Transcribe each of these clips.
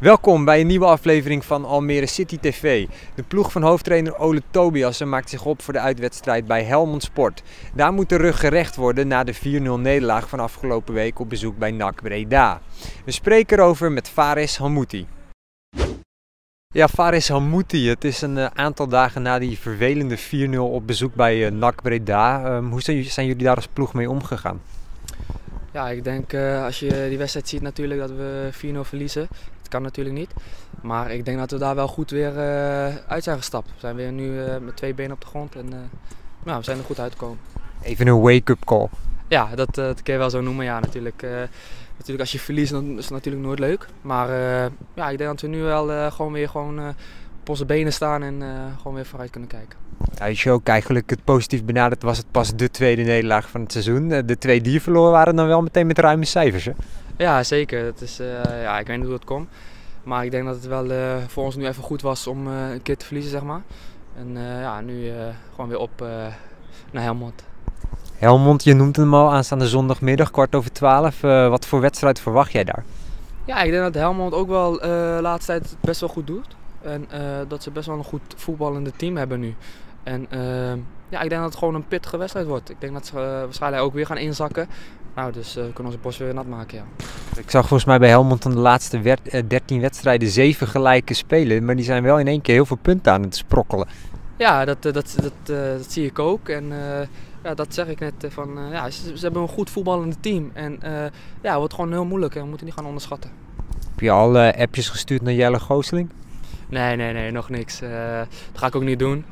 Welkom bij een nieuwe aflevering van Almere City TV. De ploeg van hoofdtrainer Ole Tobiasen maakt zich op voor de uitwedstrijd bij Helmond Sport. Daar moet de rug gerecht worden na de 4-0 nederlaag van afgelopen week op bezoek bij NAC Breda. We spreken erover met Faris Hamouti. Ja, Faris Hamouti, het is een eh, aantal dagen na die vervelende 4-0 op bezoek bij uh, NAC Breda. Ehm, hoe zijn, jullie daar als ploeg mee omgegaan? Ja, ik denk uh, als je die wedstrijd ziet natuurlijk dat we 4-0 verliezen. Dat kan natuurlijk niet. Maar ik denk dat we daar wel goed weer uh, uit zijn gestapt. We zijn weer nu uh, met twee benen op de grond en nou, we zijn er goed uitgekomen. Even een wake-up call. Ja, dat, dat kun je wel zo noemen. Ja, natuurlijk, natuurlijk als je verliest dan is het natuurlijk nooit leuk. Maar ja, ik denk dat we nu wel gewoon weer gewoon, op onze benen staan en gewoon weer vooruit kunnen kijken. Ja, als je ook eigenlijk het positief benadert, was het pas de tweede nederlaag van het seizoen. De twee die je verloren waren dan wel meteen met ruime cijfers. Hè? Ja, zeker. Dat is, uh, ja, ik weet niet hoe het komt. Maar ik denk dat het wel uh, voor ons nu even goed was om uh, een keer te verliezen, zeg maar. En ja, nu gewoon weer op naar Helmond. Helmond, je noemt hem al aanstaande zondagmiddag, kwart over twaalf. wat voor wedstrijd verwacht jij daar? Ja, ik denk dat Helmond ook wel de laatste tijd best wel goed doet. En dat ze best wel een goed voetballende team hebben nu. En ja, ik denk dat het gewoon een pittige wedstrijd wordt. Ik denk dat ze waarschijnlijk ook weer gaan inzakken. Nou, dus uh, we kunnen onze bos weer nat maken, ja. Ik zag volgens mij bij Helmond van de laatste 13 wedstrijden zeven gelijke spelen. Maar die zijn wel in één keer heel veel punten aan het sprokkelen. Ja, dat, dat, dat, dat zie ik ook. En ja, dat zeg ik net. Van, ja, ze, ze, hebben een goed voetballende team. En ja, het wordt gewoon heel moeilijk. En we moeten niet gaan onderschatten. Heb je al appjes gestuurd naar Jelle Gooseling? Nee, nee, nee, nog niks. dat ga ik ook niet doen.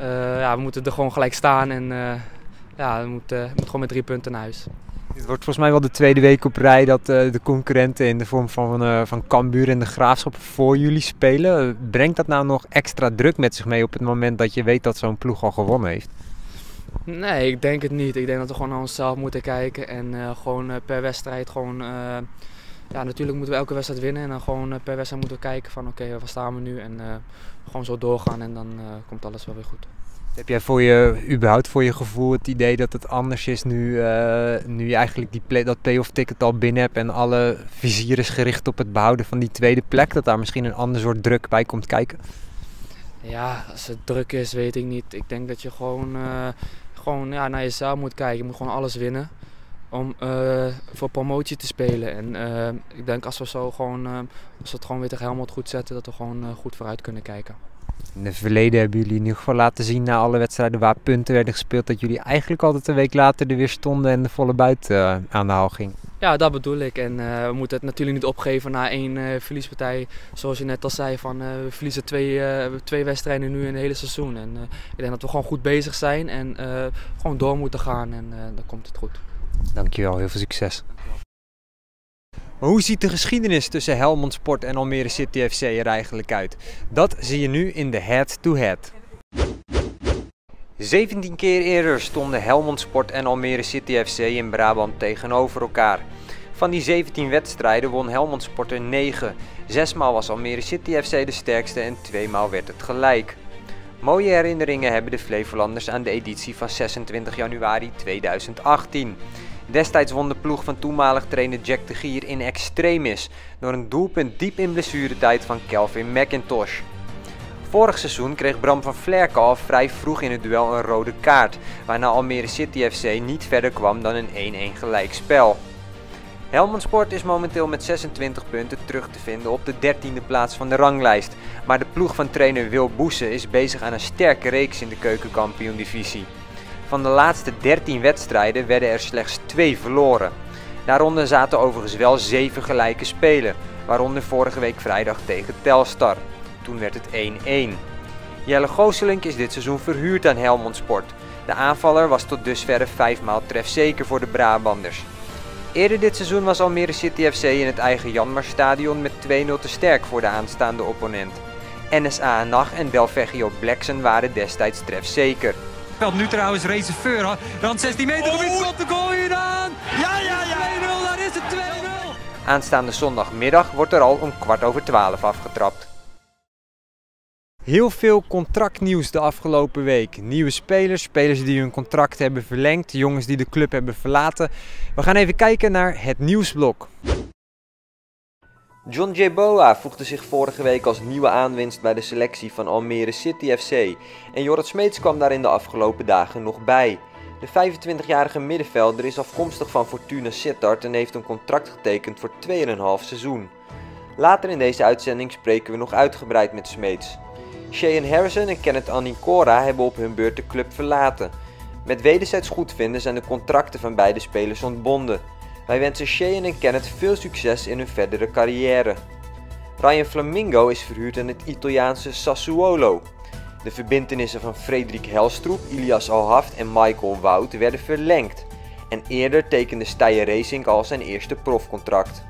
Uh, ja, we moeten er gewoon gelijk staan en uh, ja, we moeten, we moeten gewoon met drie punten naar huis. Het wordt volgens mij wel de tweede week op rij dat uh, de concurrenten in de vorm van, van Cambuur en de Graafschap voor jullie spelen. Brengt dat nou nog extra druk met zich mee op het moment dat je weet dat zo'n ploeg al gewonnen heeft? Nee, ik denk het niet. Ik denk dat we gewoon naar onszelf moeten kijken en gewoon per wedstrijd gewoon ja, natuurlijk moeten we elke wedstrijd winnen. En dan gewoon per wedstrijd moeten we kijken van oké, waar staan we nu? En uh, gewoon zo doorgaan en dan uh, komt alles wel weer goed. Heb jij voor je, überhaupt voor je gevoel het idee dat het anders is nu, uh, nu je eigenlijk die play, dat playoff ticket al binnen hebt en alle vizier is gericht op het behouden van die tweede plek? Dat daar misschien een ander soort druk bij komt kijken? Ja, als het druk is, weet ik niet. Ik denk dat je gewoon, gewoon ja, naar jezelf moet kijken. Je moet gewoon alles winnen om uh, voor promotie te spelen. En uh, ik denk als we zo gewoon, uh, als we het gewoon weer tegen Helmond goed zetten, dat we gewoon goed vooruit kunnen kijken. In het verleden hebben jullie in ieder geval laten zien na alle wedstrijden waar punten werden gespeeld, dat jullie eigenlijk altijd een week later er weer stonden en de volle buiten aan de haal ging. Ja, dat bedoel ik. En we moeten het natuurlijk niet opgeven na één verliespartij. Zoals je net al zei, van, we verliezen twee, twee wedstrijden nu in het hele seizoen. En ik denk dat we gewoon goed bezig zijn en gewoon door moeten gaan en dan komt het goed. Dankjewel, heel veel succes. Maar hoe ziet de geschiedenis tussen Helmond Sport en Almere City FC er eigenlijk uit? Dat zie je nu in de head-to-head. 17 keer eerder stonden Helmond Sport en Almere City FC in Brabant tegenover elkaar. Van die 17 wedstrijden won Helmond Sport er 9. Zesmaal was Almere City FC de sterkste en tweemaal werd het gelijk. Mooie herinneringen hebben de Flevolanders aan de editie van 26 januari 2018. Destijds won de ploeg van toenmalig trainer Jack de Gier in extremis door een doelpunt diep in blessuretijd van Kelvin McIntosh. Vorig seizoen kreeg Bram van Vlerke al vrij vroeg in het duel een rode kaart, waarna Almere City FC niet verder kwam dan een 1-1 gelijkspel. Helmond Sport is momenteel met 26 punten terug te vinden op de 13e plaats van de ranglijst, maar de ploeg van trainer Wil Boesen is bezig aan een sterke reeks in de keukenkampioen-divisie. Van de laatste 13 wedstrijden werden er slechts 2 verloren. Daaronder zaten overigens wel 7 gelijke spelen, waaronder vorige week vrijdag tegen Telstar. Toen werd het 1-1. Jelle Gooselink is dit seizoen verhuurd aan Helmond Sport. De aanvaller was tot dusverre 5 maal trefzeker voor de Brabanders. Eerder dit seizoen was Almere City FC in het eigen Janmarstadion met 2-0 te sterk voor de aanstaande opponent. NSA Nag en Belvegio Blackson waren destijds trefzeker. Nu trouwens reserveur, rand 16 meter, oh. op de goal gedaan! Ja, ja, ja! 2-0, daar is het 2-0! Aanstaande zondagmiddag wordt er al om kwart over 12 afgetrapt. Heel veel contractnieuws de afgelopen week. Nieuwe spelers, spelers die hun contract hebben verlengd, jongens die de club hebben verlaten. We gaan even kijken naar het nieuwsblok. John Jeboa voegde zich vorige week als nieuwe aanwinst bij de selectie van Almere City FC en Jorrit Smeets kwam daar in de afgelopen dagen nog bij. De 25-jarige middenvelder is afkomstig van Fortuna Sittard en heeft een contract getekend voor 2,5 seizoen. Later in deze uitzending spreken we nog uitgebreid met Smeets. Shane Harrison en Kenneth Anicora hebben op hun beurt de club verlaten. Met wederzijds goedvinden zijn de contracten van beide spelers ontbonden. Wij wensen Shane en Kenneth veel succes in hun verdere carrière. Ryan Flamingo is verhuurd aan het Italiaanse Sassuolo. De verbintenissen van Frederik Helstroep, Ilias Alhaft en Michael Wout werden verlengd. En eerder tekende Steyr Racing al zijn eerste profcontract.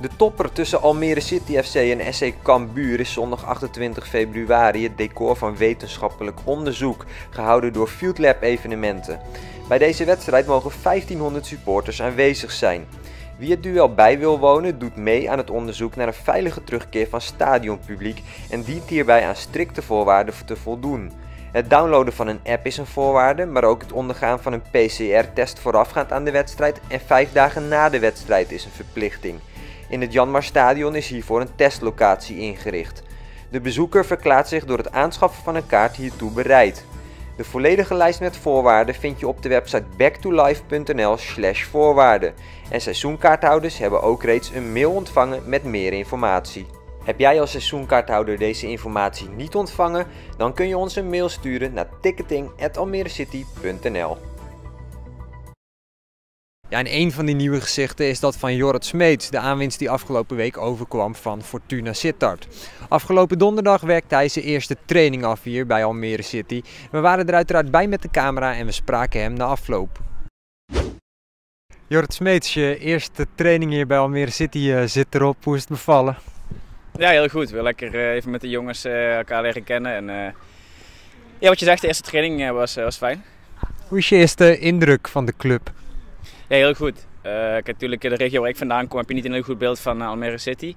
De topper tussen Almere City FC en SC Cambuur is zondag 28 februari het decor van wetenschappelijk onderzoek, gehouden door Field Lab evenementen. Bij deze wedstrijd mogen 1500 supporters aanwezig zijn. Wie het duel bij wil wonen, doet mee aan het onderzoek naar een veilige terugkeer van stadionpubliek en dient hierbij aan strikte voorwaarden te voldoen. Het downloaden van een app is een voorwaarde, maar ook het ondergaan van een PCR-test voorafgaand aan de wedstrijd en vijf dagen na de wedstrijd is een verplichting. In het Janmar Stadion is hiervoor een testlocatie ingericht. De bezoeker verklaart zich door het aanschaffen van een kaart hiertoe bereid. De volledige lijst met voorwaarden vind je op de website backtolife.nl/slash voorwaarden. En seizoenkaarthouders hebben ook reeds een mail ontvangen met meer informatie. Heb jij als seizoenkaarthouder deze informatie niet ontvangen? Dan kun je ons een mail sturen naar ticketing.almerecity.nl. Ja, en een van die nieuwe gezichten is dat van Jorrit Smeets, de aanwinst die afgelopen week overkwam van Fortuna Sittard. Afgelopen donderdag werkte hij zijn eerste training af hier bij Almere City. We waren er uiteraard bij met de camera en we spraken hem na afloop. Jorrit Smeets, je eerste training hier bij Almere City eh, zit erop. Hoe is het bevallen? Ja, heel goed. We lekker uh, even met de jongens uh, elkaar leren kennen. En, uh, ja, wat je zegt, de eerste training was, was fijn. Hoe is je eerste indruk van de club? Ja, heel goed. kijk, natuurlijk de regio waar ik vandaan kom heb je niet een heel goed beeld van Almere City.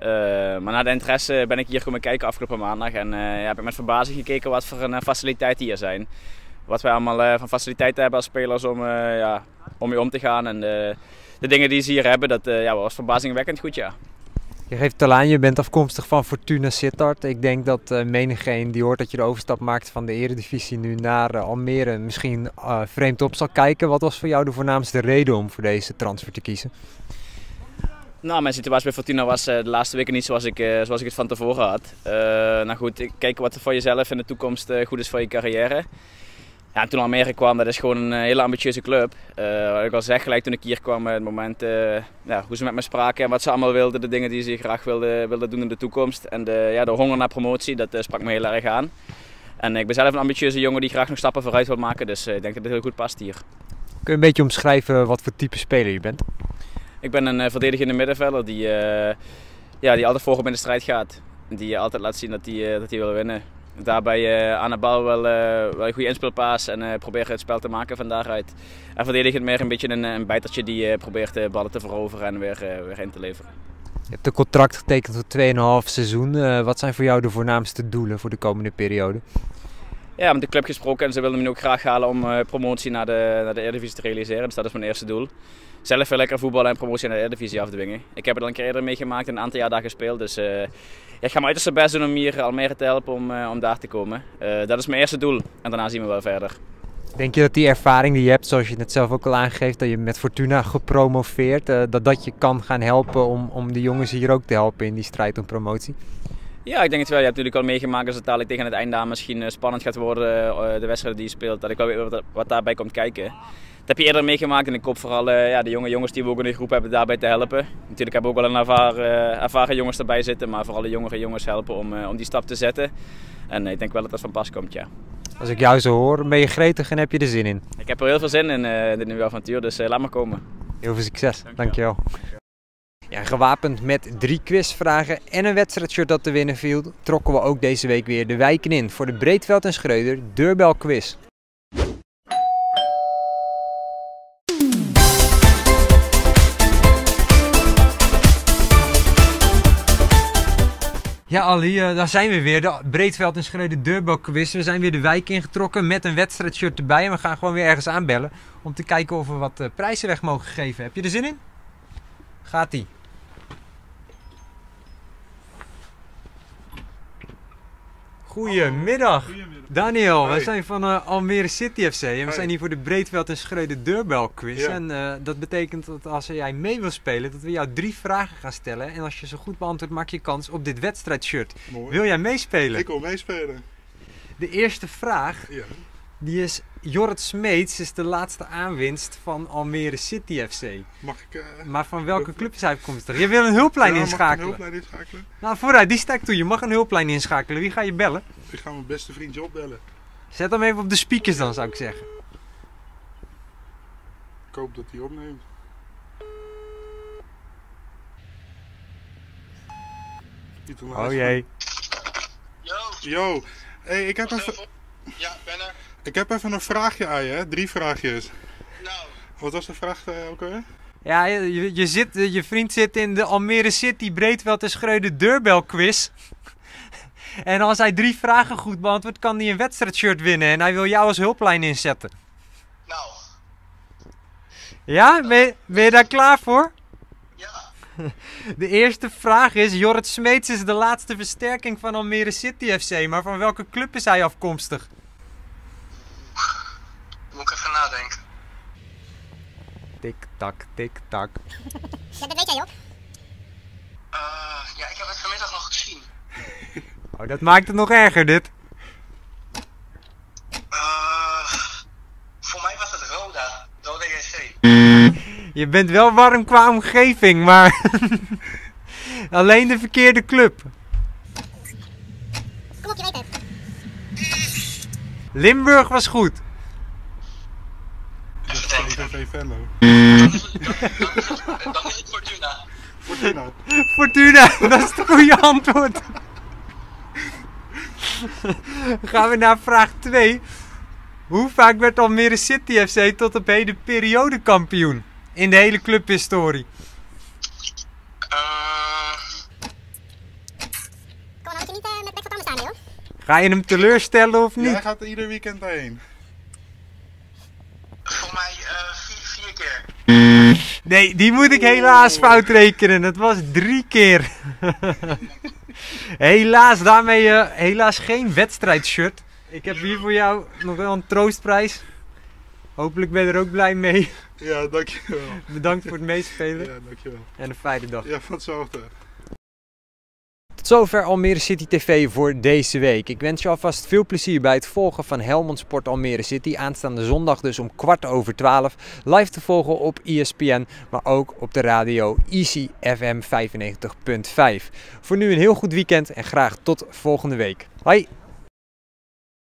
maar na de interesse ben ik hier komen kijken afgelopen maandag. En heb ik met verbazing gekeken wat voor een faciliteiten hier zijn. Wat wij allemaal van faciliteiten hebben als spelers om, ja, om mee om te gaan. En de, de dingen die ze hier hebben, dat ja, was verbazingwekkend goed, ja. Je geeft al aan, je bent afkomstig van Fortuna Sittard. Ik denk dat uh, menigeen die hoort dat je de overstap maakt van de eredivisie nu naar uh, Almere misschien uh, vreemd op zal kijken. Wat was voor jou de voornaamste reden om voor deze transfer te kiezen? Nou, mijn situatie bij Fortuna was de laatste weken niet zoals ik, zoals ik het van tevoren had. nou goed, kijken wat er voor jezelf in de toekomst goed is voor je carrière. Ja, toen Almere kwam, dat is gewoon een hele ambitieuze club. Uh, wat ik al zeg, gelijk toen ik hier kwam, het moment uh, ja, hoe ze met me spraken en wat ze allemaal wilden, de dingen die ze graag wilden, wilden doen in de toekomst. En de, ja, de honger naar promotie, dat uh, sprak me heel erg aan. En ik ben zelf een ambitieuze jongen die graag nog stappen vooruit wil maken, dus ik denk dat het heel goed past hier. Kun je een beetje omschrijven wat voor type speler je bent? Ik ben een verdedigende middenvelder die, ja, die altijd voorop in de strijd gaat. Die altijd laat zien dat hij dat wil winnen daarbij uh, aan de bal wel, uh, wel een goede inspeelpaas en uh, proberen het spel te maken van daaruit. En verdedigend meer een beetje een, een bijtertje die probeert de ballen te veroveren en weer, weer in te leveren. Je hebt een contract getekend voor 2,5 seizoen. wat zijn voor jou de voornaamste doelen voor de komende periode? Ja, met de club gesproken en ze wilden me ook graag halen om promotie naar de, naar de Eredivisie te realiseren. Dus dat is mijn eerste doel. Zelf veel lekker voetballen en promotie naar de Eredivisie af te dwingen. Ik heb het al een keer eerder meegemaakt en een aantal jaar daar gespeeld. Dus ik ga mijn uiterste best doen om hier Almere te helpen om, uh, om daar te komen. Dat is mijn eerste doel en daarna zien we wel verder. Denk je dat die ervaring die je hebt, zoals je het zelf ook al aangeeft, dat je met Fortuna gepromoveerd, dat dat je kan gaan helpen om, om de jongens hier ook te helpen in die strijd om promotie? Ja, ik denk het wel. Je hebt natuurlijk al meegemaakt als het dadelijk tegen het einde misschien spannend gaat worden, de wedstrijd die je speelt, dat ik wel weet wat, daarbij komt kijken. Dat heb je eerder meegemaakt en ik hoop vooral uh, ja, de jonge jongens die we ook in de groep hebben daarbij te helpen. Natuurlijk hebben we ook wel een ervaren, ervaren jongens erbij zitten, maar vooral de jongere jongens helpen om, om die stap te zetten. En ik denk wel dat dat van pas komt, ja. Als ik jou zo hoor, ben je gretig en heb je er zin in? Ik heb er heel veel zin in, dit nieuwe avontuur, dus laat maar komen. Heel veel succes, dankjewel. dankjewel. Ja, gewapend met drie quizvragen en een wedstrijdshirt dat te winnen viel, trokken we ook deze week weer de wijken in voor de Breedveld en Schreuder deurbel quiz. Ja, Ali, uh, daar zijn we weer. De Breedveld en Schreuder Deurbel quiz. We zijn weer de wijk ingetrokken met een wedstrijdshirt erbij. En we gaan gewoon weer ergens aanbellen om te kijken of we wat uh, prijzen weg mogen geven. Heb je er zin in? Gaat-ie. Goedemiddag. Goedemiddag. Daniel, wij Hoi. zijn van eh, Almere City FC en we Hoi. zijn hier voor de Breedveld en Schreuder deurbel quiz. Ja. En eh, dat betekent dat als jij mee wil spelen, dat we jou drie vragen gaan stellen. En als je ze goed beantwoordt, maak je kans op dit wedstrijdshirt. Mooi. Wil jij meespelen? Ik wil meespelen. De eerste vraag, Ja. Die is Jorrit Smeets is de laatste aanwinst van Almere City FC. Mag ik... eh, Maar van welke club is hij afkomstig? Je wil een hulplijn ja, mag ik een inschakelen. hulplijn inschakelen? Nou, vooruit, die sta ik toe. Je mag een hulplijn inschakelen. Wie ga je bellen? Ik ga mijn beste vriendje opbellen. Zet hem even op de speakers dan, zou ik zeggen. Ik hoop dat hij opneemt. Oh jee. Yo, Yo, hey, ik, heb even. Ja, ben er. ik heb even een vraagje aan je, hè? drie vraagjes. Nou, Wat was de vraag eh, ook alweer? Ja, je, je, zit, je vriend zit in de Almere City Breedveld en Schreuder deurbel quiz. En als hij drie vragen goed beantwoordt, kan hij een wedstrijdshirt winnen. En hij wil jou als hulplijn inzetten. nou, Ja, ben ben je daar klaar voor? De eerste vraag is, Jorrit Smeets is de laatste versterking van Almere City FC. Maar van welke club is hij afkomstig? Moet ik even nadenken. Tik tak, tik tak. Ja, dat weet jij op. Eh, ja, ik heb het vanmiddag nog gezien. Oh, dat maakt het nog erger dit. Eh, voor mij was het Roda. Roda JC. Je bent wel warm qua omgeving, maar alleen de verkeerde club. Kom op, je weet het. Limburg was goed. VV Venlo. Dan is dan is het Fortuna. Fortuna. Fortuna, dat is het goede antwoord. Gaan we naar vraag 2. Hoe vaak werd Almere City FC tot op heden periodekampioen in de hele clubhistorie? Eh, Kom, dan moet je niet eh. Ga je hem teleurstellen of niet? Jij gaat er ieder weekend heen. voor mij eh, vier, vier keer. Nee, die moet ik helaas fout rekenen. Het was drie keer. helaas, daarmee helaas geen wedstrijdshirt. Ik heb hier voor jou nog wel een troostprijs. Hopelijk ben je er ook blij mee. Ja, dankjewel. Bedankt voor het meespelen Ja, dankjewel. en een fijne dag. Ja, van hetzelfde. Tot zover Almere City TV voor deze week. Ik wens je alvast veel plezier bij het volgen van Helmond Sport Almere City. Aanstaande zondag dus om kwart over twaalf. Live te volgen op ESPN, maar ook op de radio Easy FM 95.5. Voor nu een heel goed weekend en graag tot volgende week. Hoi!